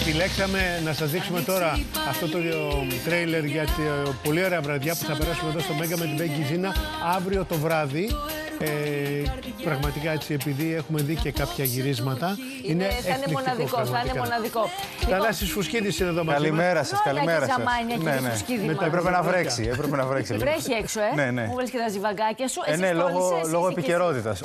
Επιλέξαμε να σας δείξουμε τώρα αυτό το τρέιλερ για τη πολύ ωραία βραδιά που θα περάσουμε εδώ στο Μέγκα με την Μπέγκη Ζήνα αύριο το βράδυ. Ε, πραγματικά έτσι, επειδή έχουμε δει και κάποια γυρίσματα. Είναι, θα είναι μοναδικό. Θα είναι μοναδικό. Θαλάσσης Φουσκίδης είναι εδώ μαζί Καλημέρα σας, καλημέρα σας. Ναι, ναι. Έπρεπε να βρέξει. Έπρεπε να βρέξει. Βρέχει έξω, ε; Ναι, ναι. Μου βρει και τα ζιβαγκάκια σου. Ε, ναι, λόγω, λόγω επικαιρότητας.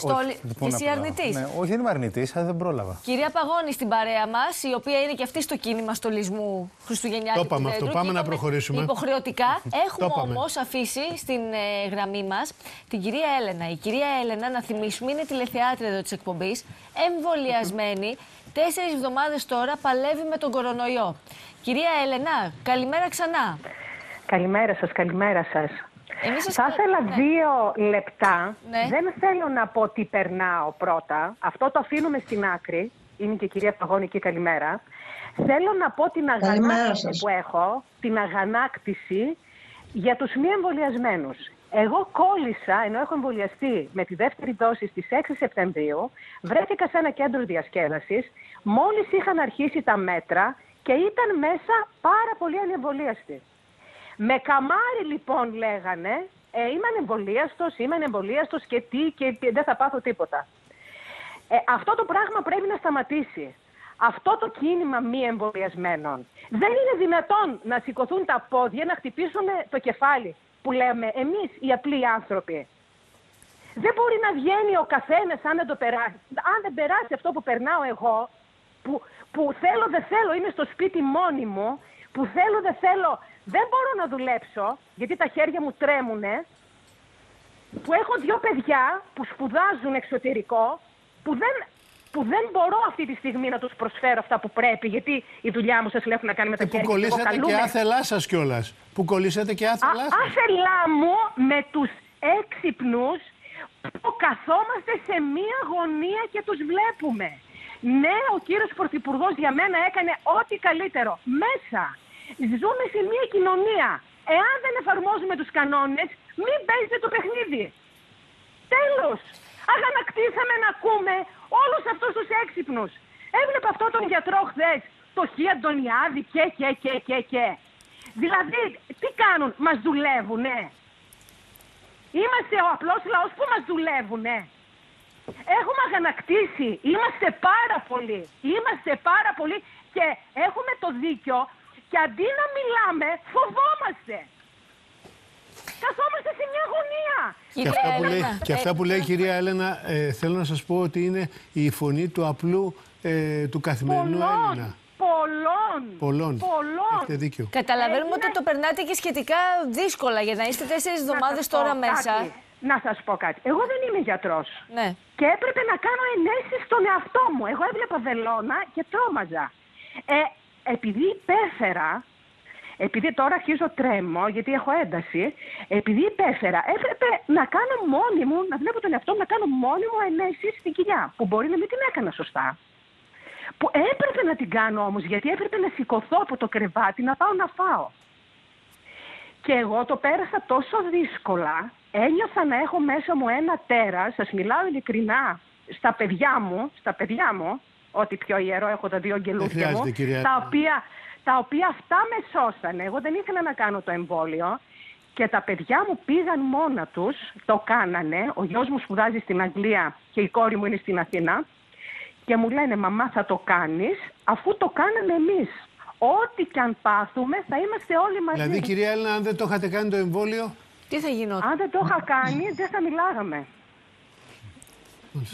Και εσύ αρνητής. Ναι, όχι, δεν είμαι αρνητής, αλλά δεν πρόλαβα. Κυρία Παγώνη στην παρέα μας, η οποία είναι και αυτή στο κίνημα στολισμού Χριστουγεννιάτικου. Το είπαμε αυτό. Πάμε να προχωρήσουμε. Υποχρεωτικά έχουμε όμως αφήσει στην ε, γραμμή μας την κυρία Έλενα. Η κυρία Έλενα, να θυμίσουμε, είναι τηλεθεάτρια εδώ της εκπομπής, εμβολιασμένη. Τέσσερις εβδομάδες τώρα παλεύει με τον κορονοϊό. Κυρία Έλενα, καλημέρα ξανά. Καλημέρα σας, καλημέρα σας. Θα ήθελα ναι. δύο λεπτά. Ναι. Δεν θέλω να πω τι περνάω πρώτα. Αυτό το αφήνουμε στην άκρη. Είναι και η κυρία Παγώνικη, καλημέρα. Θέλω να πω την αγανάκτηση που έχω, την αγανάκτηση για τους μη εμβολιασμένους. Εγώ κόλλησα, ενώ έχω εμβολιαστεί με τη δεύτερη δόση στις 6 Σεπτεμβρίου, βρέθηκα σε ένα κέντρο διασκέδασης, μόλις είχαν αρχίσει τα μέτρα και ήταν μέσα πάρα πολύ ανεμβολίαστοι. Με καμάρι λοιπόν λέγανε, ε, είμαι ανεμβολίαστος, είμαι ανεμβολίαστος και τι και δεν θα πάθω τίποτα. Ε, αυτό το πράγμα πρέπει να σταματήσει. Αυτό το κίνημα μη εμβολιασμένων. Δεν είναι δυνατόν να σηκωθούν τα πόδια, να χτυπήσουν το κεφάλι που λέμε εμείς οι απλοί άνθρωποι. Δεν μπορεί να βγαίνει ο καθένας αν δεν το περάσει. Αν δεν περάσει αυτό που περνάω εγώ, που, που θέλω δεν θέλω, είμαι στο σπίτι μόνη μου, που θέλω δεν θέλω, δεν μπορώ να δουλέψω, γιατί τα χέρια μου τρέμουνε, που έχω δύο παιδιά που σπουδάζουν εξωτερικό, που δεν, που δεν μπορώ αυτή τη στιγμή να τους προσφέρω αυτά που πρέπει, γιατί η δουλειά μου σας λέω να κάνει με τα ε, χέρια. Που κολλήσατε και άθελά σας κιόλας. Που κολλήσατε και άθελά σας. Άθελά μου με τους έξυπνους που καθόμαστε σε μία γωνία και τους βλέπουμε. Ναι, ο κύριος Πρωθυπουργός για μένα έκανε ό,τι καλύτερο. Μέσα. Ζούμε σε μια κοινωνία. Εάν δεν εφαρμόζουμε τους κανόνες, μην παίζετε το παιχνίδι. Τέλος. Αγανακτήσαμε να ακούμε όλους αυτούς τους έξυπνους. Έβλεπα αυτό τον γιατρό χθες, το Χ. Αντωνιάδη και και και και και. Δηλαδή, τι κάνουν, μας δουλεύουνε; Είμαστε ο απλός λαός που μας δουλεύουνε. Έχουμε αγανακτήσει. Είμαστε πάρα πολλοί. Είμαστε πάρα πολλοί και έχουμε το δίκιο και αντί να μιλάμε φοβόμαστε. Καθόμαστε σε μια γωνία. Και αυτά, που λέει, και αυτά που λέει η κυρία Έλενα, ε, θέλω να σας πω ότι είναι η φωνή του απλού, ε, του καθημερινού Πολλών. Έλληνα. Πολλών. Πολλών. Πολλών. Έχετε δίκιο. Καταλαβαίνουμε ότι το περνάτε και σχετικά δύσκολα για να είστε τέσσερις εβδομάδες τώρα μέσα. Να σας πω κάτι. Εγώ δεν είμαι γιατρός. Ναι. Και έπρεπε να κάνω ενέσεις στον εαυτό μου. Εγώ έβλεπα βελόνα και τρόμαζα. Ε, επειδή υπέφερα, επειδή τώρα αρχίζω τρέμω, γιατί έχω ένταση, επειδή υπέφερα, έπρεπε να κάνω μόνη μου, να βλέπω τον εαυτό μου να κάνω μόνη μου ενέσεις στην κοιλιά. Που μπορεί να μην την έκανα σωστά. Που έπρεπε να την κάνω όμως, γιατί έπρεπε να σηκωθώ από το κρεβάτι να πάω να φάω. Και εγώ το πέρασα τόσο δύσκολα, ένιωθα να έχω μέσα μου ένα τέρας, σας μιλάω ειλικρινά, στα παιδιά μου, στα παιδιά μου, ό,τι πιο ιερό έχω τα δύο αγγελούδια μου, τα οποία, τα οποία αυτά με σώσανε. Εγώ δεν ήθελα να κάνω το εμβόλιο και τα παιδιά μου πήγαν μόνα τους, το κάνανε. Ο γιος μου σπουδάζει στην Αγγλία και η κόρη μου είναι στην Αθήνα και μου λένε «Μαμά θα το κάνεις αφού το κάναμε εμείς». Ό,τι και αν πάθουμε θα είμαστε όλοι μαζί. Δηλαδή κυρία Έλληνα αν δεν το είχατε κάνει το εμβόλιο... Τι θα γινόταν; Αν δεν το είχα κάνει δεν θα μιλάγαμε.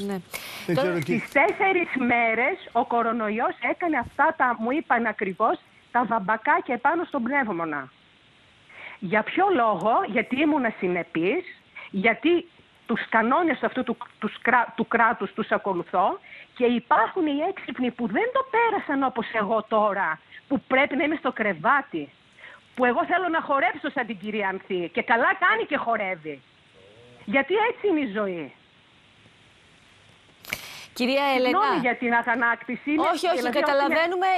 Ναι. Τώρα, στις τέσσερις μέρες ο κορονοϊός έκανε αυτά τα, μου είπαν ακριβώς, τα βαμπακάκια επάνω στον πνεύμονα. Για ποιο λόγο, γιατί ήμουν συνεπής, γιατί τους κανόνες αυτού του, τους, του κράτους τους ακολουθώ και υπάρχουν οι έξυπνοι που δεν το πέρασαν όπως εγώ τώρα, που πρέπει να είμαι στο κρεβάτι, που εγώ θέλω να χορέψω σαν την κυρία Ανθή και καλά κάνει και χορεύει. Γιατί έτσι είναι η ζωή. Κυρία Έλενα. Συγγνώμη για την αγανάκτηση. όχι, όχι. Δηλαδή, καταλαβαίνουμε,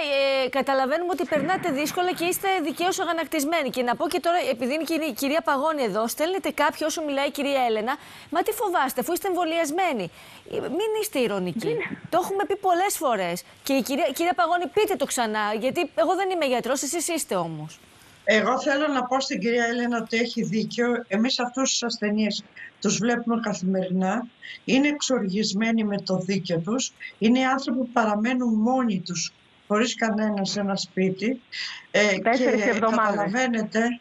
ε, καταλαβαίνουμε ότι περνάτε δύσκολα και είστε δικαίως αγανακτισμένοι. Και να πω και τώρα, επειδή είναι η κυρία Παγώνη εδώ, στέλνετε κάποιο όσο μιλάει η κυρία Έλενα. Μα τι φοβάστε, αφού είστε εμβολιασμένοι. Ε, μην είστε ηρωνικοί. Το έχουμε πει πολλές φορές. Και η κυρία, κυρία Παγώνη, πείτε το ξανά, γιατί εγώ δεν είμαι γιατρός, εσείς είστε όμως. Εγώ θέλω να πω στην κυρία Έλενα ότι έχει δίκιο. Εμείς αυτούς τους ασθενείς τους βλέπουμε καθημερινά. Είναι εξοργισμένοι με το δίκαιο τους. Είναι άνθρωποι που παραμένουν μόνοι τους, χωρίς κανένα σε ένα σπίτι. Ε, τέσσερις και εβδομάδες. καταλαβαίνετε,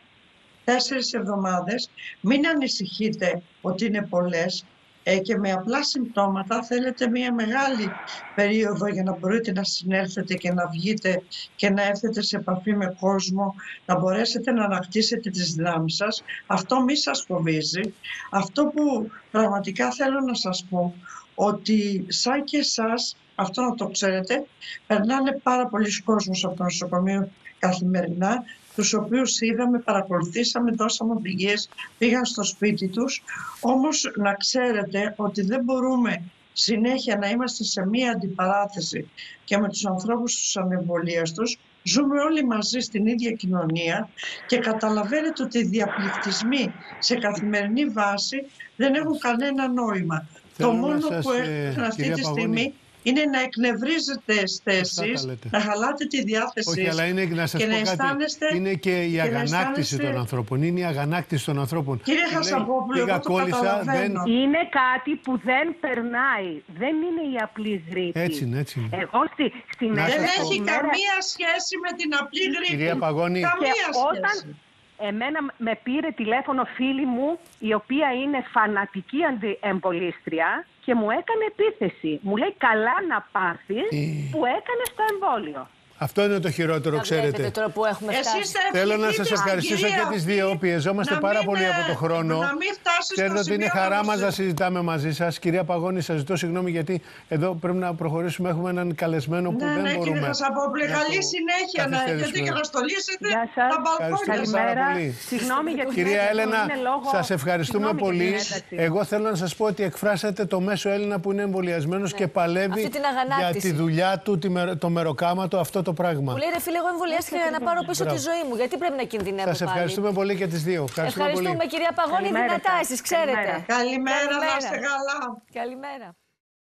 τέσσερις εβδομάδες. Μην ανησυχείτε ότι είναι πολλές. Ε, και με απλά συμπτώματα θέλετε μια μεγάλη περίοδο για να μπορείτε να συνέλθετε και να βγείτε και να έρθετε σε επαφή με κόσμο, να μπορέσετε να ανακτήσετε τις δυνάμεις σας. Αυτό μη σας φοβίζει. Αυτό που πραγματικά θέλω να σας πω, ότι σαν και εσάς, αυτό να το ξέρετε, περνάνε πάρα πολλοί κόσμος από το νοσοκομείο καθημερινά τους οποίους είδαμε, παρακολουθήσαμε, δώσαμε οδηγίες, πήγαν στο σπίτι τους. Όμως να ξέρετε ότι δεν μπορούμε συνέχεια να είμαστε σε μία αντιπαράθεση και με τους ανθρώπους τους ανεμβολίαστους. Ζούμε όλοι μαζί στην ίδια κοινωνία και καταλαβαίνετε ότι οι διαπληκτισμοί σε καθημερινή βάση δεν έχουν κανένα νόημα. Το μόνο που ε, έχουν αυτή τη στιγμή είναι να εκνευρίζετε θέσει, να χαλάτε τη διάθεσή Όχι, αλλά είναι, να σας και πω να αισθάνεστε. Είναι και η αγανάκτηση των ανθρώπων. Είναι η αγανάκτηση των ανθρώπων. Κύριε Χασαπόπουλο, εγώ το δεν... Είναι κάτι που δεν περνάει. Δεν είναι η απλή γρήπη. Έτσι είναι, έτσι είναι. Εγώ στη, στην Δεν έχει καμία σχέση με την απλή γρήπη. Κυρία Παγώνη. Καμία σχέση. Εμένα με πήρε τηλέφωνο φίλη μου, η οποία είναι φανατική αντιεμπολίστρια και μου έκανε επίθεση. Μου λέει καλά να πάθεις που έκανες το εμβόλιο. Αυτό είναι το χειρότερο, ξέρετε. Τώρα που έχουμε Εσείς Θέλω να σας ευχαριστήσω και τις δύο. Πιεζόμαστε πάρα πολύ από το χρόνο. Να μην Ξέρετε ότι είναι χαρά μας να συζητάμε μαζί σας. Κυρία Παγώνη, σας ζητώ συγγνώμη γιατί εδώ πρέπει να προχωρήσουμε. Έχουμε έναν καλεσμένο που ναι, δεν ναι, μπορούμε. Ναι, κύριε καλή συνέχεια να έχετε και να στολίσετε τα μπαλκόνια. Καλημέρα. Συγγνώμη για Κυρία Έλενα, σας ευχαριστούμε πολύ. Εγώ θέλω να σας πω ότι εκφράσατε το μέσο Έλληνα που είναι εμβολιασμένος και παλεύει για τη δουλειά του, το μεροκάματο αυτό το πράγμα. Μου λέει ρε φίλε, εγώ εμβολιάστηκα για να πάρω πίσω τη ζωή μου. Γιατί πρέπει να κινδυνεύω. Σας ευχαριστούμε πολύ και τις δύο. Ευχαριστούμε, Ευχαριστούμε κυρία Παγώνη, δυνατά εσείς ξέρετε. Καλημέρα, Καλημέρα. να είστε καλά. Καλημέρα.